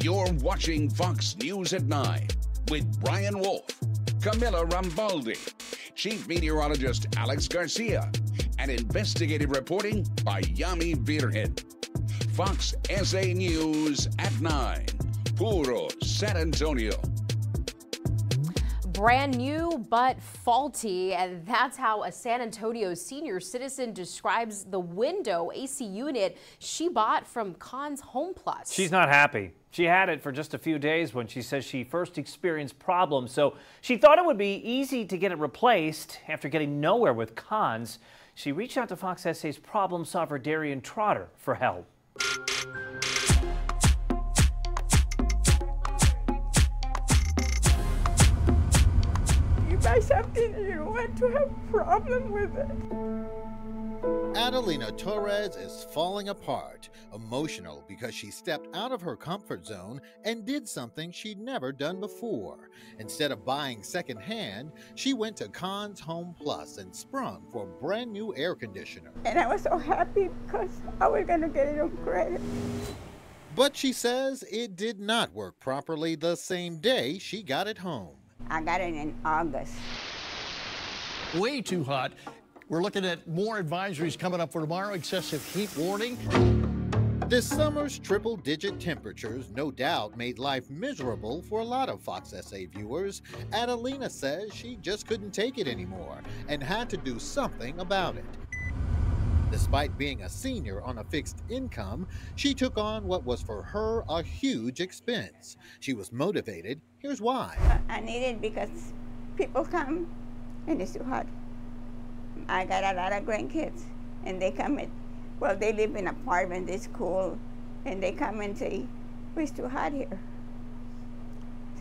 You're watching Fox News at 9 with Brian Wolf, Camilla Rambaldi, Chief Meteorologist Alex Garcia, and investigative reporting by Yami Virgen. Fox SA News at 9. Puro San Antonio brand new but faulty. And that's how a San Antonio senior citizen describes the window AC unit she bought from Conn's Home Plus. She's not happy. She had it for just a few days when she says she first experienced problems, so she thought it would be easy to get it replaced. After getting nowhere with Conn's, she reached out to Fox SA's problem solver Darian Trotter for help. Buy something you want to have problem with it. Adelina Torres is falling apart, emotional because she stepped out of her comfort zone and did something she'd never done before. Instead of buying secondhand, she went to Conn's Home Plus and sprung for a brand new air conditioner. And I was so happy because I was going to get it on credit. But she says it did not work properly the same day she got it home. I got it in August. Way too hot. We're looking at more advisories coming up for tomorrow, excessive heat warning. This summer's triple digit temperatures no doubt made life miserable for a lot of Fox SA viewers. Adelina says she just couldn't take it anymore and had to do something about it. Despite being a senior on a fixed income, she took on what was for her a huge expense. She was motivated. Here's why. I need it because people come and it's too hot. I got a lot of grandkids and they come in, well, they live in apartment, it's cool, and they come and say, it's too hot here.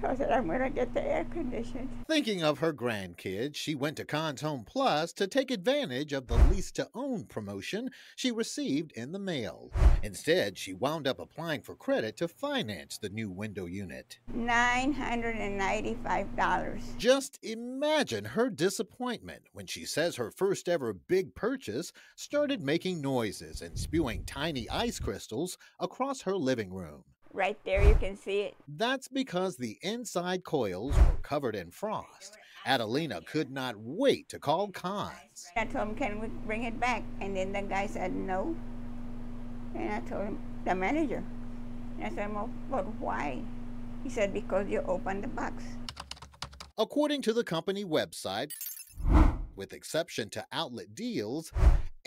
So I said, I'm going to get the air conditioned. Thinking of her grandkids, she went to Conn's Home Plus to take advantage of the lease to own promotion she received in the mail. Instead, she wound up applying for credit to finance the new window unit. $995. Just imagine her disappointment when she says her first ever big purchase started making noises and spewing tiny ice crystals across her living room. Right there, you can see it. That's because the inside coils were covered in frost. Adelina could not wait to call Conn's. I told him, can we bring it back? And then the guy said no. And I told him, the manager. And I said, well, but why? He said, because you opened the box. According to the company website, with exception to outlet deals,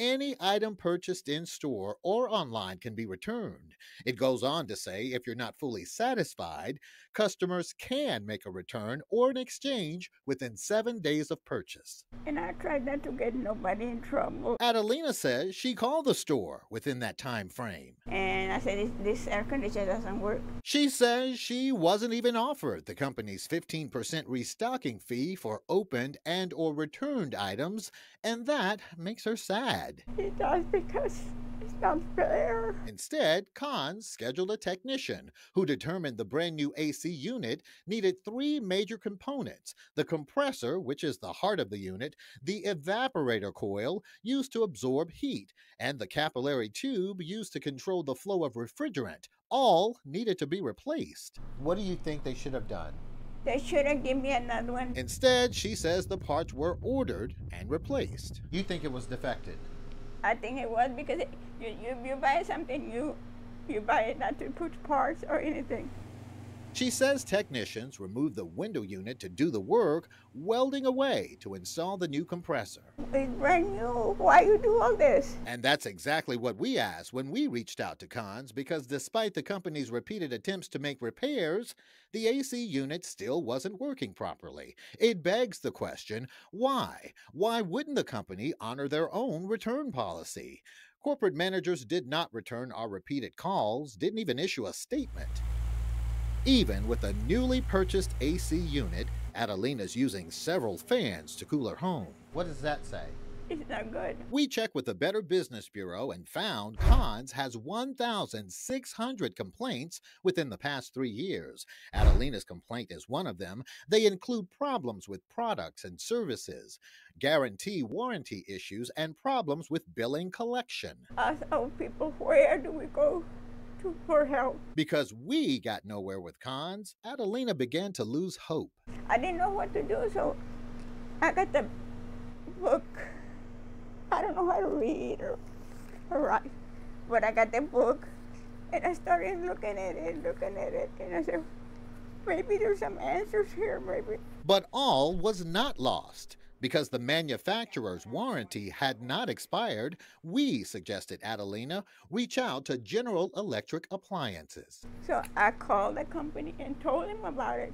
any item purchased in store or online can be returned. It goes on to say if you're not fully satisfied, customers can make a return or an exchange within seven days of purchase. And I tried not to get nobody in trouble. Adelina says she called the store within that time frame. And I said, this, this air conditioner doesn't work. She says she wasn't even offered the company's 15% restocking fee for opened and or returned items, and that makes her sad. He does because it's not fair. Instead, Conn's scheduled a technician who determined the brand new AC unit needed three major components the compressor, which is the heart of the unit, the evaporator coil, used to absorb heat, and the capillary tube used to control the flow of refrigerant. All needed to be replaced. What do you think they should have done? They should have given me another one. Instead, she says the parts were ordered and replaced. You think it was defected? I think it was because it, you, you, you buy something, you, you buy it not to put parts or anything. She says technicians removed the window unit to do the work, welding away to install the new compressor. It's brand new. Why you do all this? And that's exactly what we asked when we reached out to Conn's because despite the company's repeated attempts to make repairs, the AC unit still wasn't working properly. It begs the question, why? Why wouldn't the company honor their own return policy? Corporate managers did not return our repeated calls, didn't even issue a statement. Even with a newly purchased AC unit, Adelina's using several fans to cool her home. What does that say? It's not good. We checked with the Better Business Bureau and found Conn's has 1,600 complaints within the past three years. Adelina's complaint is one of them. They include problems with products and services, guarantee warranty issues, and problems with billing collection. Us old people, where do we go to, for help. Because we got nowhere with Conn's, Adelina began to lose hope. I didn't know what to do, so I got the book. I don't know how to read or, or write, but I got the book and I started looking at it, looking at it, and I said, maybe there's some answers here, maybe. But all was not lost. Because the manufacturer's warranty had not expired, we suggested Adelina reach out to General Electric Appliances. So I called the company and told them about it.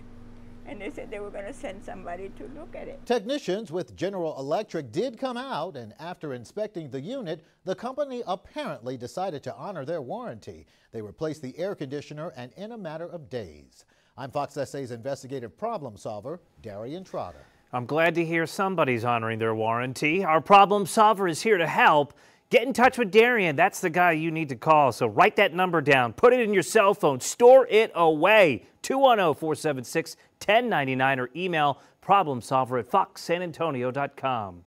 And they said they were going to send somebody to look at it. Technicians with General Electric did come out, and after inspecting the unit, the company apparently decided to honor their warranty. They replaced the air conditioner and in a matter of days. I'm Fox SA's investigative problem solver, Darian Trotter. I'm glad to hear somebody's honoring their warranty. Our problem solver is here to help. Get in touch with Darian. That's the guy you need to call. So write that number down, put it in your cell phone, store it away. 210 476 1099 or email problemsolver at foxsanantonio.com.